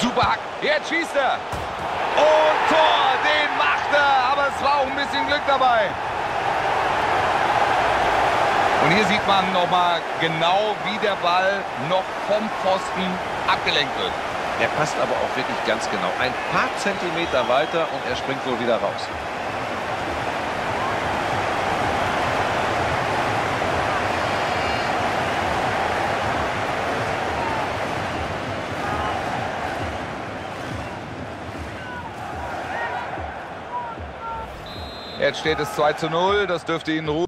Super Hack. Jetzt schießt er. Und Tor, den macht er. Aber es war auch ein bisschen Glück dabei. Und hier sieht man nochmal genau, wie der Ball noch vom Pfosten abgelenkt wird. Er passt aber auch wirklich ganz genau. Ein paar Zentimeter weiter und er springt wohl wieder raus. Jetzt steht es 2 zu 0. Das dürfte ihn ruhen.